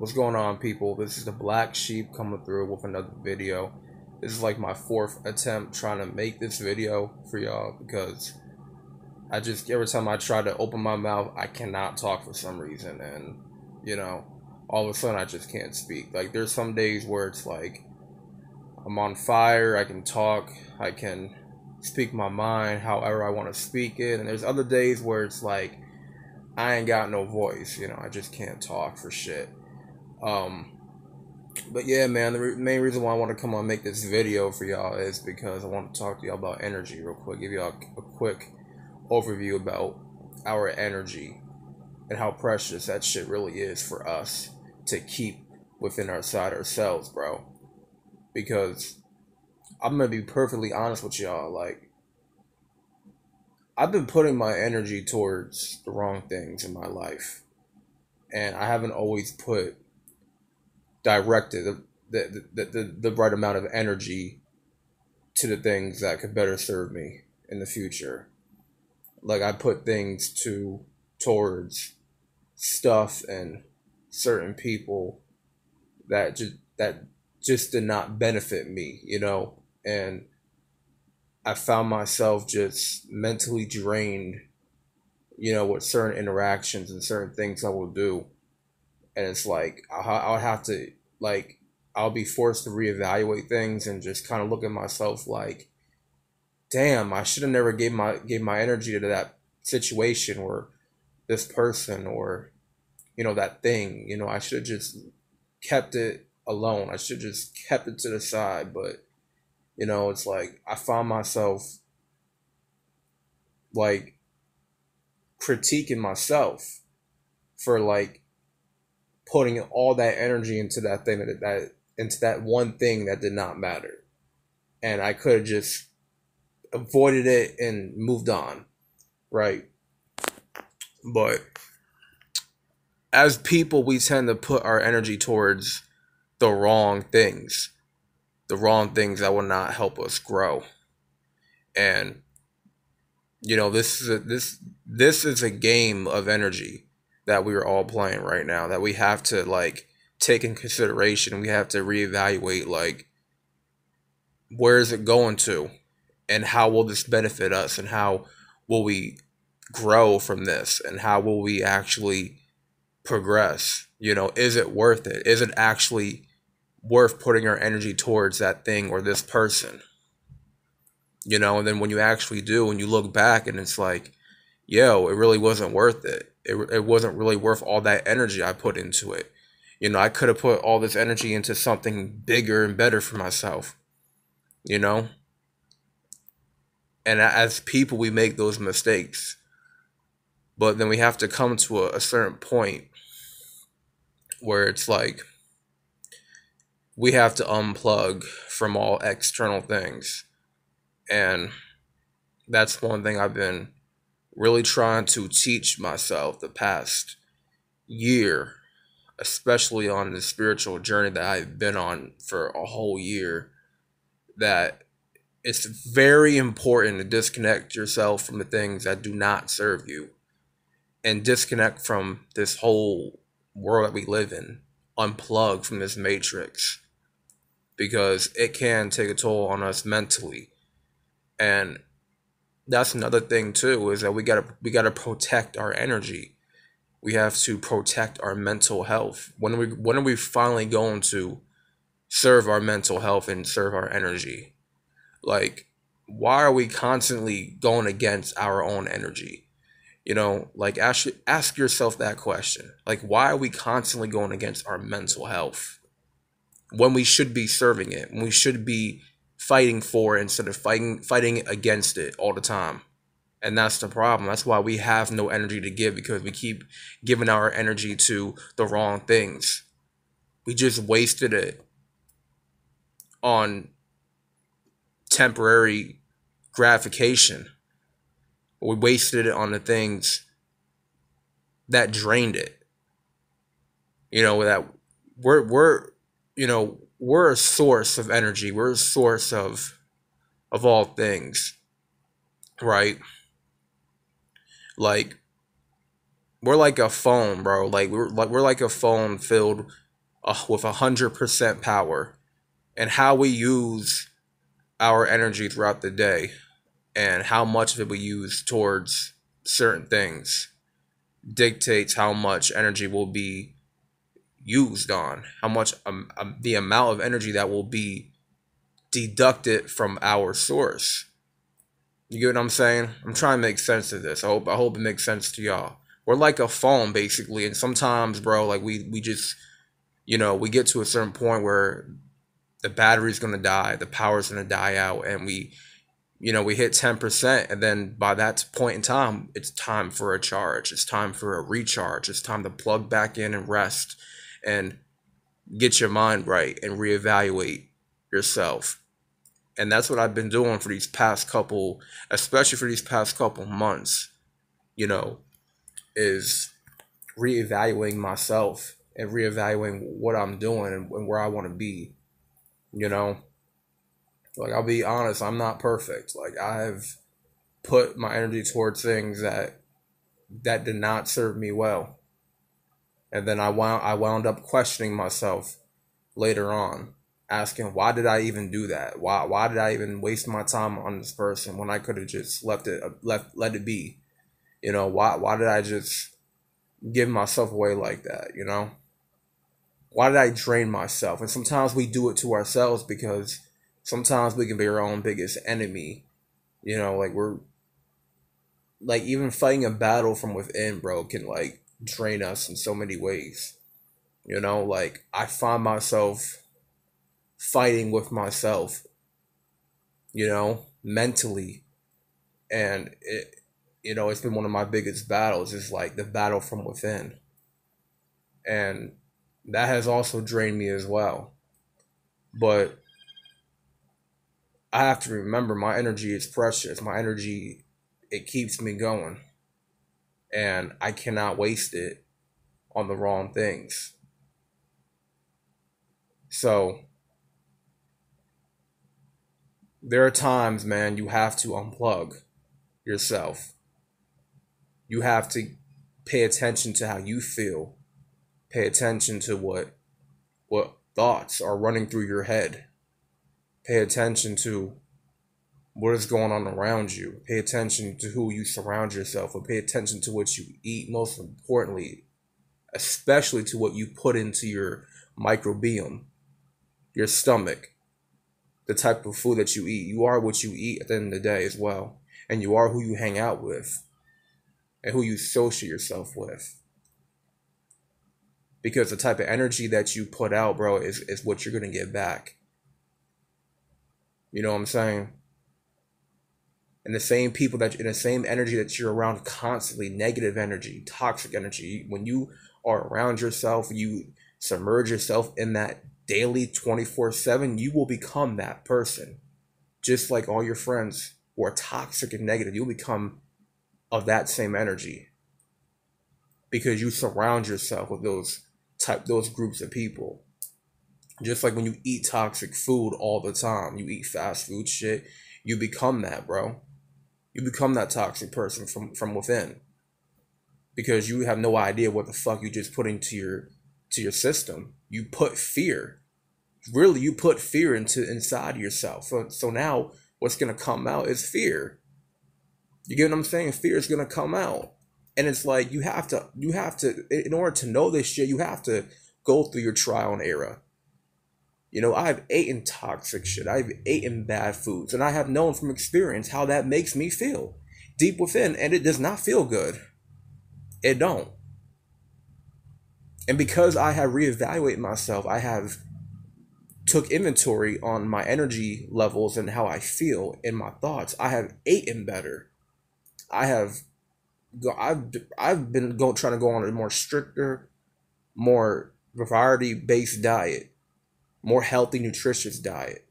What's going on, people? This is the Black Sheep coming through with another video. This is like my fourth attempt trying to make this video for y'all because I just, every time I try to open my mouth, I cannot talk for some reason. And, you know, all of a sudden I just can't speak. Like, there's some days where it's like I'm on fire, I can talk, I can speak my mind however I want to speak it. And there's other days where it's like, I ain't got no voice, you know, I just can't talk for shit. Um, but yeah, man, the re- main reason why I want to come on make this video for y'all is because I want to talk to y'all about energy real quick. Give y'all a, a quick overview about our energy and how precious that shit really is for us to keep within our side ourselves, bro. Because I'm gonna be perfectly honest with y'all, like I've been putting my energy towards the wrong things in my life. And I haven't always put directed the, the, the, the, the right amount of energy to the things that could better serve me in the future. Like I put things to towards stuff and certain people that just that just did not benefit me, you know, and I found myself just mentally drained, you know, with certain interactions and certain things I will do and it's like I'll, I'll have to like I'll be forced to reevaluate things and just kind of look at myself like, damn, I should have never gave my gave my energy to that situation or this person or you know that thing. You know, I should have just kept it alone. I should have just kept it to the side. But you know, it's like I found myself like critiquing myself for like putting all that energy into that thing that that into that one thing that did not matter, and I could have just avoided it and moved on, right? But as people, we tend to put our energy towards the wrong things, the wrong things that will not help us grow, and you know this is a, this this is a game of energy that we are all playing right now that we have to like take in consideration. We have to reevaluate like where is it going to and how will this benefit us and how will we grow from this and how will we actually progress? You know, is it worth it? Is it actually worth putting our energy towards that thing or this person? You know, and then when you actually do and you look back and it's like, yo, it really wasn't worth it it, it wasn't really worth all that energy I put into it. You know, I could have put all this energy into something bigger and better for myself. You know? And as people, we make those mistakes. But then we have to come to a, a certain point where it's like we have to unplug from all external things. And that's one thing I've been really trying to teach myself the past year, especially on the spiritual journey that I've been on for a whole year, that it's very important to disconnect yourself from the things that do not serve you and disconnect from this whole world that we live in, unplug from this matrix because it can take a toll on us mentally. And that's another thing too is that we gotta we gotta protect our energy. We have to protect our mental health. When we when are we finally going to serve our mental health and serve our energy? Like, why are we constantly going against our own energy? You know, like ask ask yourself that question. Like, why are we constantly going against our mental health when we should be serving it? When we should be fighting for instead of fighting fighting against it all the time. And that's the problem. That's why we have no energy to give because we keep giving our energy to the wrong things. We just wasted it on temporary gratification. We wasted it on the things that drained it. You know, that we're we're you know, we're a source of energy. We're a source of of all things. Right? Like we're like a phone, bro. Like we're like we're like a phone filled uh, with a hundred percent power, and how we use our energy throughout the day, and how much of it we use towards certain things, dictates how much energy will be used on, how much um, um, the amount of energy that will be deducted from our source. You get what I'm saying? I'm trying to make sense of this. I hope I hope it makes sense to y'all. We're like a phone basically, and sometimes, bro, like we we just you know, we get to a certain point where the battery's gonna die, the power's gonna die out, and we you know, we hit 10%, and then by that point in time, it's time for a charge. It's time for a recharge. It's time to plug back in and rest and get your mind right and reevaluate yourself. And that's what I've been doing for these past couple, especially for these past couple months, you know, is reevaluating myself and reevaluating what I'm doing and, where I want to be, you know. Like, I'll be honest, I'm not perfect. Like, I've put my energy towards things that that did not serve me well and then I wound I wound up questioning myself later on, asking why did I even do that? Why why did I even waste my time on this person when I could have just left it left let it be? You know, why why did I just give myself away like that, you know? Why did I drain myself? And sometimes we do it to ourselves because sometimes we can be our own biggest enemy. You know, like we're like even fighting a battle from within, bro, can like drain us in so many ways. You know, like I find myself fighting with myself, you know, mentally. And it, you know, it's been one of my biggest battles is like the battle from within. And that has also drained me as well. But I have to remember my energy is precious. My energy, it keeps me going and I cannot waste it on the wrong things. So there are times, man, you have to unplug yourself. You have to pay attention to how you feel. Pay attention to what what thoughts are running through your head. Pay attention to what is going on around you. Pay attention to who you surround yourself with. Pay attention to what you eat. Most importantly, especially to what you put into your microbiome, your stomach, the type of food that you eat. You are what you eat at the end of the day as well. And you are who you hang out with and who you associate yourself with. Because the type of energy that you put out, bro, is, is what you're going to get back. You know what I'm saying? And the same people that in the same energy that you're around constantly negative energy toxic energy when you are around yourself you submerge yourself in that daily 24-7 you will become that person. Just like all your friends who are toxic and negative you'll become of that same energy. Because you surround yourself with those type those groups of people. Just like when you eat toxic food all the time you eat fast food shit you become that bro you become that toxic person from from within. Because you have no idea what the fuck you just put into your to your system. You put fear. Really you put fear into inside yourself. So, so now what's going to come out is fear. You get what i'm saying? Fear is going to come out. And it's like you have to you have to in order to know this shit you have to go through your trial and error you know, I've eaten toxic shit. I've eaten bad foods, and I have known from experience how that makes me feel deep within, and it does not feel good. It don't. And because I have reevaluated myself, I have took inventory on my energy levels and how I feel in my thoughts. I have eaten better. I have I've I've been going trying to go on a more stricter, more variety based diet more healthy, nutritious diet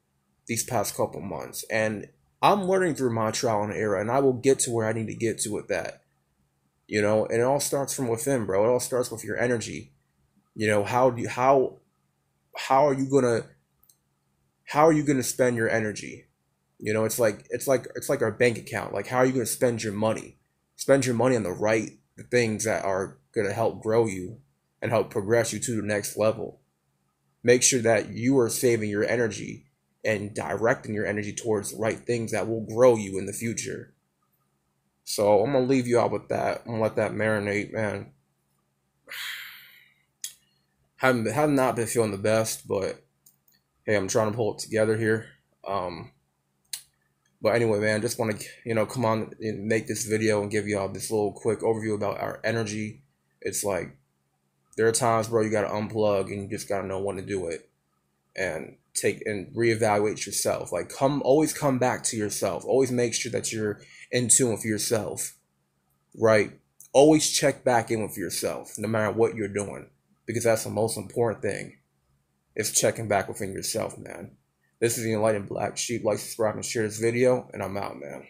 these past couple months. And I'm learning through my trial and error, and I will get to where I need to get to with that. You know, and it all starts from within, bro. It all starts with your energy. You know, how do you, how how are you gonna how are you gonna spend your energy? You know, it's like it's like it's like our bank account. Like how are you gonna spend your money? Spend your money on the right things that are gonna help grow you and help progress you to the next level make sure that you are saving your energy and directing your energy towards the right things that will grow you in the future. So I'm gonna leave you out with that. I'm gonna let that marinate, man. Haven't have not been feeling the best, but hey, I'm trying to pull it together here. Um, but anyway, man, just want to you know come on and make this video and give y'all this little quick overview about our energy. It's like there are times, bro, you gotta unplug and you just gotta know when to do it, and take and reevaluate yourself. Like come, always come back to yourself. Always make sure that you're in tune with yourself, right? Always check back in with yourself, no matter what you're doing, because that's the most important thing. Is checking back within yourself, man. This is the Enlightened Black Sheep. Like, subscribe, and share this video, and I'm out, man.